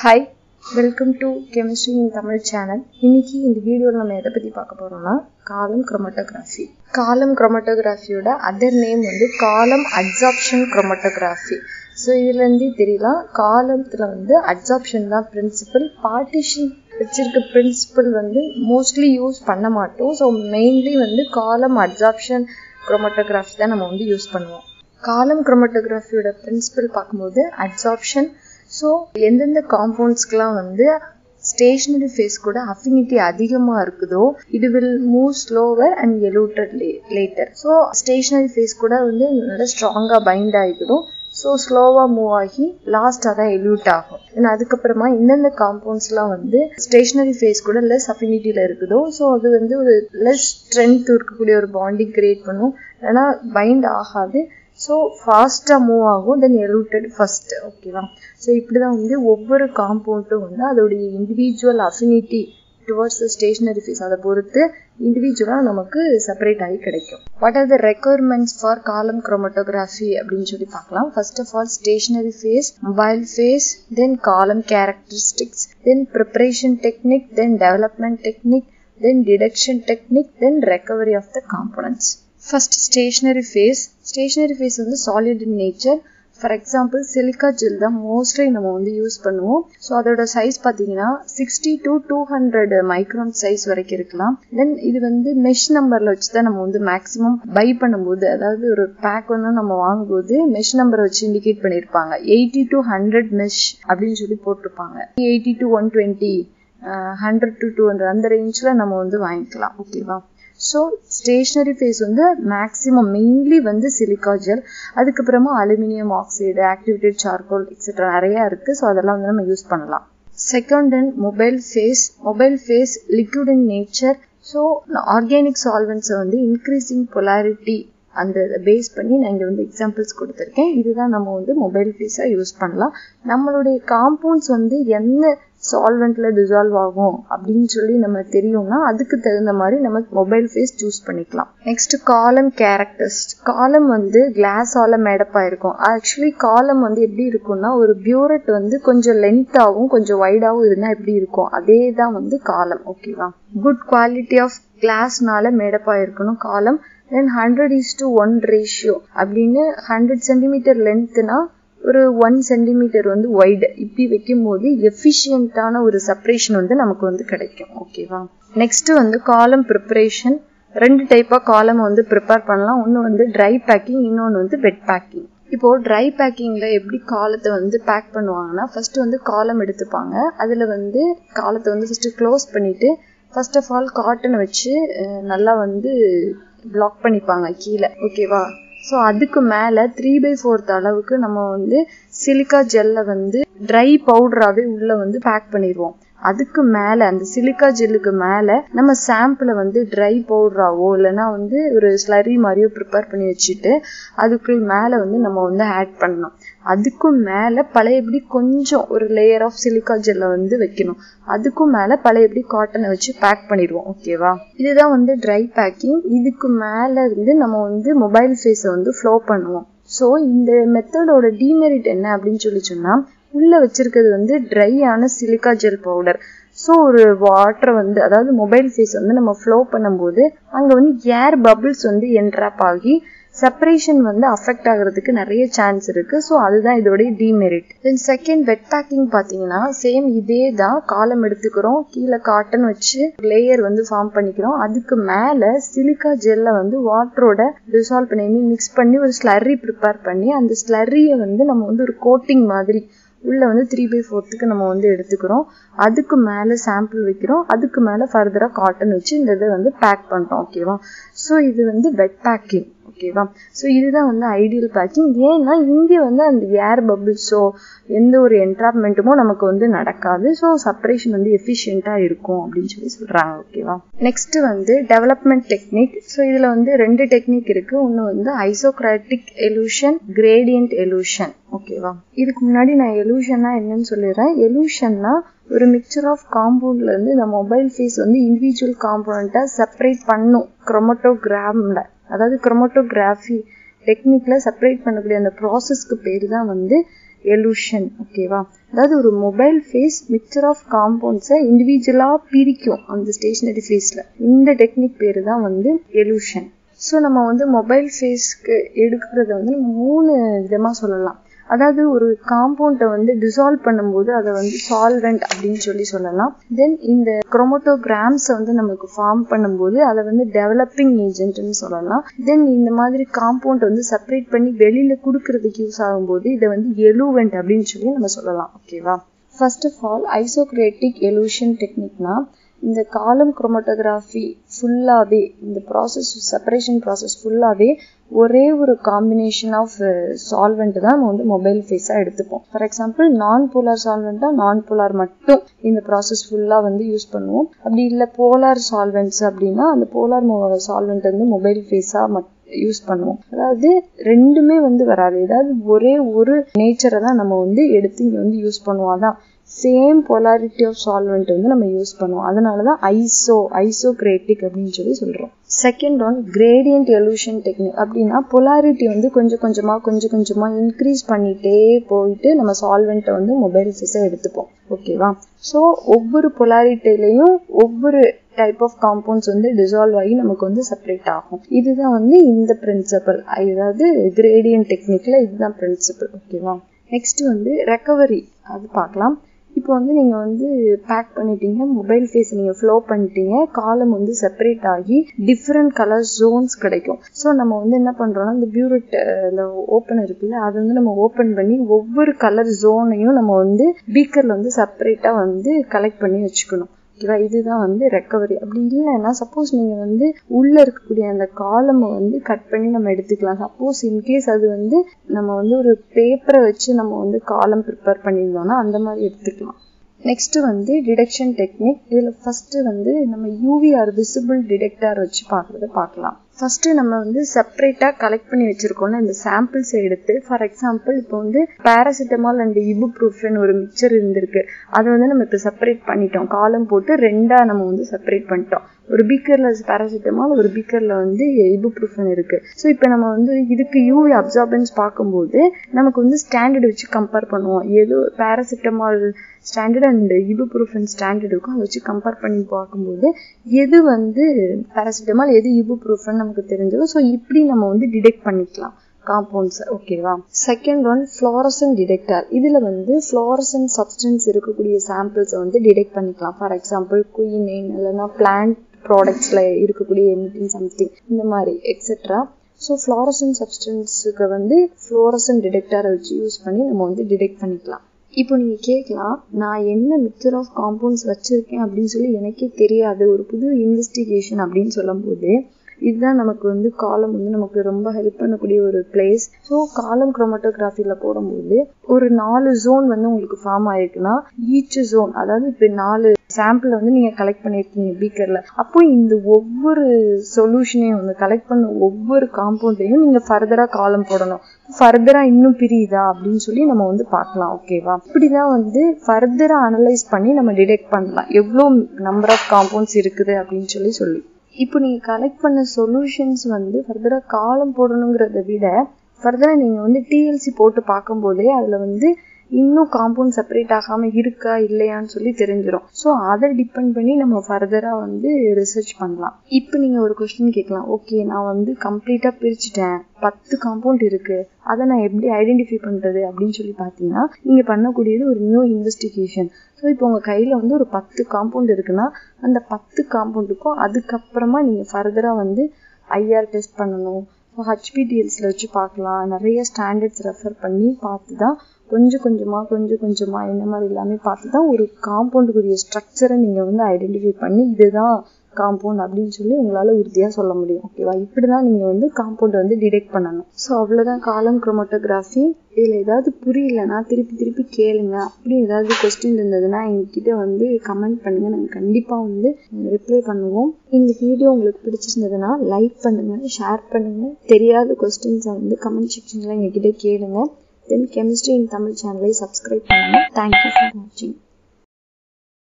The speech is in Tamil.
Hi welcome to chemistry in Tamil channel இன்னைக்கு இந்த வீடியோவில் நம்ம எதை பற்றி பார்க்க போகிறோம்னா காலம் குரோமட்டோகிராஃபி காலம் குரோமட்டோகிராஃபியோட அதர் நேம் வந்து காலம் அட்சாப்ஷன் குரோமட்டோகிராஃபி ஸோ இதுலேருந்தே தெரியலாம் காலத்தில் வந்து அட்சாப்ஷன் தான் பிரின்சிபல் பார்ட்டிஷன் வச்சிருக்க பிரின்சிபல் வந்து மோஸ்ட்லி யூஸ் பண்ண மாட்டோம். ஸோ மெயின்லி வந்து காலம் அட்சாப்ஷன் குரோமட்டோகிராஃபி தான் நம்ம வந்து யூஸ் பண்ணுவோம். காலம் குரோமட்டோகிராஃபியோட பிரின்சிபல் பார்க்கும்போது அட்சாப்ஷன் ஸோ எந்தெந்த காம்பவுண்ட்ஸ்க்கெலாம் வந்து ஸ்டேஷனரி ஃபேஸ் கூட அஃபினிட்டி அதிகமாக இருக்குதோ இது will move slower and eluted later so stationary phase கூட வந்து நல்லா ஸ்ட்ராங்காக பைண்ட் ஆகிடும். ஸோ ஸ்லோவாக மூவ் ஆகி லாஸ்ட்டாக தான் எல்யூட் ஆகும். ஏன்னா அதுக்கப்புறமா எந்தெந்த காம்பவுண்ட்ஸ்லாம் வந்து ஸ்டேஷனரி ஃபேஸ் கூட லெஸ் அஃபினிட்டியில் இருக்குதோ ஸோ அது வந்து ஒரு லெஸ் ஸ்ட்ரென்த் இருக்கக்கூடிய ஒரு பாண்டிங் கிரியேட் பண்ணும். ஏன்னா பைண்ட் ஆகாது. ஸோ ஃபாஸ்ட்டாக மூவ் ஆகும் தென் எலூட்டட் ஃபஸ்ட்டு ஓகேவா ஸோ இப்படி தான் வந்து ஒவ்வொரு காம்பவுண்டும் வந்து அதோடைய individual affinity towards the stationary phase அதை பொறுத்து இண்டிவிஜுவலாக நமக்கு செப்பரேட் ஆகி கிடைக்கும். What are the requirements for column chromatography அப்படின்னு சொல்லி பார்க்கலாம். First of all stationary phase mobile phase then column characteristics then preparation technique then development technique then detection technique then recovery of the components first stationary phase stationary phase வந்து solid in nature for example silica gel தான் மோஸ்ட்லி நம்ம வந்து யூஸ் பண்ணுவோம். ஸோ அதோட சைஸ் பார்த்தீங்கன்னா sixty to two hundred micron size வரைக்கும் இருக்கலாம். தென் இது வந்து மெஷ் நம்பரில் வச்சு தான் நம்ம வந்து மேக்ஸிமம் பை பண்ணும்போது அதாவது ஒரு பேக் வந்து நம்ம வாங்கும்போது மெஷ் நம்பரை வச்சு இண்டிகேட் பண்ணியிருப்பாங்க. எயிட்டி டு ஹண்ட்ரட் மெஷ் அப்படின்னு சொல்லி போட்டிருப்பாங்க. Eighty to one twenty hundred to two hundred அந்த ரேஞ்சில் நம்ம வந்து வாங்கிக்கலாம். ஓகேவா ஸோ ஸ்டேஷ்னரி ஃபேஸ் வந்து மேக்ஸிமம் மெயின்லி வந்து சிலிக்கா ஜெல் அதுக்கப்புறமா aluminium oxide activated charcoal etcetera நிறையா இருக்குது ஸோ அதெல்லாம் வந்து நம்ம யூஸ் பண்ணலாம். Second and mobile phase mobile phase liquid in nature so organic சால்வெண்ட்ஸை வந்து இன்க்ரீஸிங் பொலாரிட்டி அந்த பேஸ் பண்ணி நான் இங்கே வந்து எக்ஸாம்பிள்ஸ் கொடுத்துருக்கேன். இதுதான் நம்ம வந்து மொபைல் ஃபீஸாக யூஸ் பண்ணலாம். நம்மளுடைய காம்பவுண்ட்ஸ் வந்து என்ன சால்வெண்ட்ல டிசால்வ் ஆகும் அப்படின்னு சொல்லி நம்ம தெரியும்னா அதுக்கு தகுந்த மாதிரி நம்ம மொபைல் ஃபேஸ் சூஸ் பண்ணிக்கலாம். நெக்ஸ்ட் காலம் கேரக்டர்ஸ் காலம் வந்து கிளாஸால மேடப்பா இருக்கும் ஆக்சுவலி காலம் வந்து எப்படி இருக்கும்னா ஒரு பியூரட் வந்து கொஞ்சம் லென்த்தாகவும் கொஞ்சம் வைடாகவும் இருந்தால் எப்படி இருக்கும்? அதே தான் வந்து காலம் ஓகேவா குட் குவாலிட்டி ஆஃப் கிளாஸ்னால மேடப்பா இருக்கணும் column then hundred is to one ratio அப்படின்னு ஹண்ட்ரட் சென்டிமீட்டர் லென்த்னா ஒரு ஒன் சென்டிமீட்டர் வந்து ஒய்டு இப்படி வைக்கும் போது எஃபிஷியண்டான ஒரு செப்பரேஷன் வந்து நமக்கு வந்து கிடைக்கும். ஓகேவா நெக்ஸ்ட் வந்து காலம் ப்ரிப்பரேஷன் ரெண்டு டைப்பாக காலம் வந்து ப்ரிப்பேர் பண்ணலாம். ஒன்று வந்து ட்ரை பேக்கிங் இன்னொன்று வந்து வெட் பேக்கிங் இப்போ ட்ரை பேக்கிங்கில் எப்படி காலத்தை வந்து பேக் பண்ணுவாங்கன்னா ஃபர்ஸ்ட் வந்து காலம் எடுத்துப்பாங்க. அதில் வந்து காலத்தை வந்து ஃபர்ஸ்ட் க்ளோஸ் பண்ணிட்டு ஃபர்ஸ்ட் ஆஃப் ஆல் காட்டனை வச்சு நல்லா வந்து பிளாக் பண்ணிப்பாங்க கீழே. ஓகேவா ஸோ அதுக்கு மேலே த்ரீ பை ஃபோர்த் அளவுக்கு நம்ம வந்து சிலிக்கா ஜெல்லை வந்து ட்ரை பவுடராகவே உள்ளே வந்து பேக் பண்ணிடுவோம் அதுக்கு மேலே அந்த சிலிக்கா ஜெல்லுக்கு மேலே நம்ம சாம்பிளை வந்து ட்ரை பவுடராவோ இல்லைன்னா வந்து ஒரு ஸ்லரி மாதிரியோ ப்ரிப்பேர் பண்ணி வச்சுட்டு அதுக்குள் மேலே வந்து நம்ம வந்து ஆட் பண்ணணும் அதுக்கும் மேலே பழையபடி கொஞ்சம் ஒரு லேயர் ஆஃப் சிலிக்கா ஜெல்லை வந்து வைக்கணும். அதுக்கும் மேலே பழையபடி காட்டனை வச்சு பேக் பண்ணிடுவோம் ஓகேவா இதுதான் வந்து ட்ரை பேக்கிங் இதுக்கு மேலே இருந்து நம்ம வந்து மொபைல் ஃபேஸை வந்து ஃப்ளோ பண்ணுவோம். ஸோ இந்த மெத்தடோட டிமெரிட் என்ன அப்படின்னு சொல்லி சொன்னால் உள்ளே வச்சிருக்கிறது வந்து ட்ரை ஆன சிலிக்கா ஜெல் பவுடர் ஸோ ஒரு வாட்டரை வந்து அதாவது மொபைல் ஃபேஸ் வந்து நம்ம ஃப்ளோ பண்ணும்போது அங்கே வந்து ஏர் பபிள்ஸ் வந்து என்ட்ராப் ஆகி செப்பரேஷன் வந்து அஃபெக்ட் ஆகிறதுக்கு நிறைய சான்ஸ் இருக்கு. ஸோ அதுதான் இதோடைய demerit then second wet packing பார்த்தீங்கன்னா சேம் இதே தான் காலம் எடுத்துக்கிறோம். கீழே காட்டன் வச்சு லேயர் வந்து ஃபார்ம் பண்ணிக்கிறோம். அதுக்கு மேலே சிலிக்கா ஜெல்லை வந்து வாட்டரோட டிசால்வ் பண்ணி மிக்ஸ் பண்ணி ஒரு ஸ்லர்ரி ப்ரிப்பேர் பண்ணி அந்த ஸ்லர்ரியை வந்து நம்ம வந்து ஒரு கோட்டிங் மாதிரி உள்ள வந்து த்ரீ பை ஃபோர்த்துக்கு நம்ம வந்து எடுத்துக்கிறோம். அதுக்கு மேலே சாம்பிள் வைக்கிறோம். அதுக்கு மேலே ஃபர்தராக காட்டன் வச்சு இந்த இதை வந்து பேக் பண்ணுறோம் ஓகேவா ஸோ இது வந்து வெட் பேக்கிங் ஓகேவா ஸோ இதுதான் வந்து ஐடியல் பேக்கிங் ஏன்னா இங்கே வந்து அந்த ஏர் பபிள்ஸோ எந்த ஒரு என்ட்ராப்மெண்ட்டுமோ நமக்கு வந்து நடக்காது. ஸோ செப்பரேஷன் வந்து எஃபிஷியண்ட்டாக இருக்கும் அப்படின்னு சொல்லி சொல்கிறாங்க ஓகேவா நெக்ஸ்ட்டு வந்து டெவலப்மெண்ட் டெக்னிக் ஸோ இதில் வந்து ரெண்டு டெக்னிக் இருக்குது ஒன்று வந்து ஐசோக்ராட்டிக் எலூஷன் கிரேடியன்ட் எலூஷன் ஓகேவா இதுக்கு முன்னாடி நான் எலூஷன்னா என்னன்னு சொல்லிடுறேன். எலூஷன்னா ஒரு மிக்சர் ஆஃப் காம்பவுண்ட்ல இருந்து இந்த மொபைல் ஃபேஸ் வந்து இண்டிவிஜுவல் காம்பவுண்ட்டை செப்பரேட் பண்ணும் குரோமட்டோகிராம்ல அதாவது க்ரொமோட்டோகிராஃபி டெக்னிக்ல செப்பரேட் பண்ணக்கூடிய அந்த ப்ராசஸ்க்கு பேர் தான் வந்து எலூஷன் ஓகேவா அதாவது ஒரு மொபைல் ஃபேஸ் மிக்சர் ஆஃப் காம்பவுண்ட்ஸை இண்டிவிஜுவலாக பிரிக்கும் அந்த ஸ்டேஷனரி ஃபேஸில் இந்த டெக்னிக் பேர் தான் வந்து எலூஷன் ஸோ நம்ம வந்து மொபைல் ஃபேஸ்க்கு எடுக்கிறத வந்து நம்ம மூணு விதமாக சொல்லலாம். அதாவது ஒரு காம்பவுண்டை வந்து டிசால்வ் பண்ணும்போது அதை வந்து சால்வெண்ட் அப்படின்னு சொல்லி சொல்லலாம். தென் இந்த குரோமோட்டோகிராம்ஸை வந்து நமக்கு ஃபார்ம் பண்ணும்போது அதை வந்து டெவலப்பிங் ஏஜென்ட்னு சொல்லலாம். தென் இந்த மாதிரி காம்பவுண்ட் வந்து செப்பரேட் பண்ணி வெளியில கொடுக்கறதுக்கு யூஸ் ஆகும்போது இதை வந்து எலுவெண்ட் அப்படின்னு சொல்லி நம்ம சொல்லலாம். ஓகேவா first of all isocratic elution டெக்னிக்னா இந்த காலம் குரோமட்டோகிராஃபி ஃபுல்லாகவே இந்த ப்ராசஸ் செப்பரேஷன் ப்ராசஸ் ஃபுல்லாகவே ஒரே ஒரு காம்பினேஷன் ஆஃப் சால்வெண்ட் தான் நம்ம வந்து மொபைல் ஃபேஸாக எடுத்துப்போம். ஃபார் எக்ஸாம்பிள் நான் போலார் சால்வெண்ட்டாக நான் போலார் மட்டும் இந்த ப்ராசஸ் ஃபுல்லாக வந்து யூஸ் பண்ணுவோம். அப்படி இல்லை போலார் சால்வெண்ட்ஸ் அப்படின்னா அந்த போலார் சால்வெண்ட் வந்து மொபைல் ஃபேஸாக மட்டும் யூஸ் பண்ணுவோம். அதாவது ரெண்டுமே வந்து வராது. ஏதாவது ஒரே ஒரு நேச்சரை தான் நம்ம வந்து எடுத்து இங்கே வந்து யூஸ் பண்ணுவோம் அதான் சேம் பொலாரிட்டி ஆஃப் சால்வெண்ட் வந்து நம்ம யூஸ் பண்ணுவோம். அதனால தான் ஐசோ ஐசோக்ரேட்டிக் அப்படின்னு சொல்லி சொல்கிறோம் second one gradient elution technique அப்படின்னா பொலாரிட்டி வந்து கொஞ்சம் கொஞ்சமாக கொஞ்சம் கொஞ்சமாக இன்க்ரீஸ் பண்ணிகிட்டே போயிட்டு நம்ம சால்வெண்ட்டை வந்து மொபைல் சைஸை எடுத்துப்போம். ஓகேவா ஸோ ஒவ்வொரு பொலாரிட்டிலையும் ஒவ்வொரு டைப் ஆஃப் காம்பவுண்ட்ஸ் வந்து டிசால்வ் ஆகி நமக்கு வந்து செப்பரேட் ஆகும். இதுதான் வந்து இந்த பிரின்சிபல் அதாவது கிரேடியன்ட் டெக்னிக்கில் இதுதான் பிரின்சிபல் ஓகேவா நெக்ஸ்ட் வந்து ரெக்கவரி அது பார்க்கலாம். இப்போ வந்து நீங்கள் வந்து பேக் பண்ணிட்டீங்க மொபைல் ஃபேஸ் நீங்கள் ஃப்ளோ பண்ணிட்டீங்க காலம் வந்து செப்பரேட் ஆகி டிஃப்ரெண்ட் கலர் ஜோன்ஸ் கிடைக்கும். ஸோ நம்ம வந்து என்ன பண்ணுறோம்னா இந்த பியூரட் இந்த ஓப்பன் இருக்குல்ல அதை வந்து நம்ம ஓப்பன் பண்ணி ஒவ்வொரு கலர் ஜோனையும் நம்ம வந்து பீக்கரில் வந்து செப்பரேட்டாக வந்து கலெக்ட் பண்ணி வச்சுக்கணும். ஓகேவா இதுதான் வந்து ரெக்கவரி அப்படி இல்லைன்னா சப்போஸ் நீங்கள் வந்து உள்ளே இருக்கக்கூடிய அந்த காலமை வந்து கட் பண்ணி நம்ம எடுத்துக்கலாம். சப்போஸ் இன்கேஸ் அது வந்து நம்ம வந்து ஒரு பேப்பரை வச்சு நம்ம வந்து காலம் ப்ரிப்பேர் பண்ணியிருந்தோம்னா அந்த மாதிரி எடுத்துக்கலாம். நெக்ஸ்ட் வந்து டிடெக்ஷன் டெக்னிக் இதில் ஃபஸ்ட்டு வந்து நம்ம யூவிஆர் விசிபிள் டிடெக்டார் வச்சு பார்க்குறத பார்க்கலாம். ஃபஸ்ட்டு நம்ம வந்து செப்பரேட்டாக கலெக்ட் பண்ணி வச்சிருக்கோம்ல இந்த சாம்பிள்ஸ் எடுத்து ஃபார் எக்ஸாம்பிள் இப்போ வந்து பேராசிட்டமால் அண்ட் இபுப்ரூஃபன் ஒரு மிக்சர் இருந்திருக்கு. அதை வந்து நம்ம இப்போ செப்பரேட் பண்ணிட்டோம். காலம் போட்டு ரெண்டாக நம்ம வந்து செப்பரேட் பண்ணிட்டோம். ஒரு பீக்கரில் பேராசிட்டமால் ஒரு பீக்கரில் வந்து இபுப்ரூஃபன் இருக்குது ஸோ இப்போ நம்ம வந்து இதுக்கு யூவி அப்சார்பன்ஸ் பார்க்கும்போது நமக்கு வந்து ஸ்டாண்டர்ட் வச்சு கம்பேர் பண்ணுவோம். ஏதோ paracetamol standard and ibuprofen standard இருக்கும் அதை வச்சு கம்பேர் பண்ணி பார்க்கும்போது எது வந்து பேராசிட்டமால் எது இபுப்ரூஃபன் நமக்கு தெரிஞ்சதோ. ஸோ இப்படி நம்ம வந்து டிடெக்ட் பண்ணிக்கலாம். காம்பவுண்ட்ஸ் ஓகேவா செகண்ட் ஒன் ஃப்ளோரசன் டிடெக்டர் இதில் வந்து ஃப்ளோரசன் சப்ஸ்டன்ஸ் இருக்கக்கூடிய சாம்பிள்ஸை வந்து டிடெக்ட் பண்ணிக்கலாம். ஃபார் எக்ஸாம்பிள் குயினைன் இல்லைன்னா பிளான்ட் ப்ராடக்ட்ஸில் இருக்கக்கூடிய எனிதிங் சம்திங் இந்த மாதிரி எக்ஸெட்ரா ஸோ ஃப்ளோரசன் சப்ஸ்டன்ஸுக்கு வந்து ஃப்ளோரசன் டிடெக்டரை வச்சு யூஸ் பண்ணி நம்ம வந்து டிடெக்ட் பண்ணிக்கலாம். இப்போ நீங்கள் கேட்கலாம் நான் என்ன மிக்சர் ஆஃப் காம்பவுண்ட்ஸ் வச்சுருக்கேன் அப்படின்னு சொல்லி எனக்கே தெரியாது. ஒரு புது இன்வெஸ்டிகேஷன் அப்படின்னு சொல்லும்போது இதுதான் நமக்கு வந்து காலம் வந்து நமக்கு ரொம்ப ஹெல்ப் பண்ணக்கூடிய ஒரு பிளேஸ் ஸோ காலம் குரோமட்டோகிராஃபியில் போடும்போது ஒரு நாலு ஜோன் வந்து உங்களுக்கு ஃபார்ம் ஆயிருக்குன்னா ஈச் ஜோன் அதாவது இப்போ நாலு சாம்பிள் வந்து நீங்கள் கலெக்ட் பண்ணியிருக்கீங்க பீக்கரில் அப்போ இந்த ஒவ்வொரு சொல்யூஷனையும் வந்து கலெக்ட் பண்ண ஒவ்வொரு காம்பவுண்டையும் நீங்கள் ஃபர்தராக காலம் போடணும். ஃபர்தராக இன்னும் பிரியுதா அப்படின்னு சொல்லி நம்ம வந்து பார்க்கலாம் ஓகேவா இப்படிதான் வந்து ஃபர்தராக அனலைஸ் பண்ணி நம்ம டிடெக்ட் பண்ணலாம். எவ்வளோ நம்பர் ஆஃப் காம்பவுண்ட்ஸ் இருக்குது அப்படின்னு சொல்லி சொல்லி. இப்போ நீங்கள் கலெக்ட் பண்ண சொல்யூஷன்ஸ் வந்து ஃபர்தராக காலம் போடணுங்கிறத விட ஃபர்தராக நீங்கள் வந்து டிஎல்சி போட்டு பார்க்கும்போதே அதில் வந்து இன்னும் காம்பவுண்ட் செப்பரேட் ஆகாமல் இருக்கா இல்லையான்னு சொல்லி தெரிஞ்சிடும் ஸோ அதை டிபெண்ட் பண்ணி நம்ம ஃபர்தராக வந்து ரிசர்ச் பண்ணலாம். இப்போ நீங்கள் ஒரு கொஸ்டின் கேட்கலாம். ஓகே நான் வந்து கம்ப்ளீட்டாக பிரிச்சுட்டேன். பத்து காம்பவுண்ட் இருக்குது அதை நான் எப்படி ஐடென்டிஃபை பண்ணுறது அப்படின்னு சொல்லி பார்த்தீங்கன்னா நீங்கள் பண்ணக்கூடியது ஒரு நியூ இன்வெஸ்டிகேஷன் ஸோ இப்போ உங்கள் கையில் வந்து ஒரு பத்து காம்பவுண்ட் இருக்குன்னா அந்த பத்து காம்பவுண்டுக்கும் அதுக்கப்புறமா நீங்கள் ஃபர்தராக வந்து ஐஆர் டெஸ்ட் பண்ணணும். ஸோ ஹச்பிடிஎல்ஸில் வச்சு பார்க்கலாம். நிறைய ஸ்டாண்டர்ட்ஸ் ரெஃபர் பண்ணி பார்த்து தான் கொஞ்சம் கொஞ்சமாக கொஞ்சம் கொஞ்சமாக இந்த மாதிரி எல்லாமே பார்த்து தான் ஒரு காம்பவுண்டுக்குரிய ஸ்ட்ரக்சரை நீங்கள் வந்து ஐடென்டிஃபை பண்ணி இதுதான் காம்பவுண்ட் அப்படின்னு சொல்லி உங்களால் உறுதியாக சொல்ல முடியும். ஓகேவா இப்படி தான் நீங்கள் வந்து காம்பவுண்டை வந்து டிடெக்ட் பண்ணணும். ஸோ அவ்வளோதான் காலம் குரோமட்டோகிராஃபி இதில் ஏதாவது புரியலன்னா திருப்பி திருப்பி கேளுங்க. அப்படி ஏதாவது கொஸ்டின் இருந்ததுன்னா எங்ககிட்ட வந்து கமெண்ட் பண்ணுங்கள் நாங்கள் கண்டிப்பாக வந்து ரிப்ளை பண்ணுவோம். இந்த வீடியோ உங்களுக்கு பிடிச்சிருந்ததுன்னா லைக் பண்ணுங்கள் ஷேர் பண்ணுங்கள் தெரியாத கொஸ்டின்ஸை வந்து கமெண்ட் செக்ஷனில் எங்ககிட்ட கேளுங்க. தென் கெமிஸ்ட்ரி இன் தமிழ் சேனலை சப்ஸ்கிரைப் பண்ணுங்கள் தேங்க்யூ ஃபார் வாட்சிங்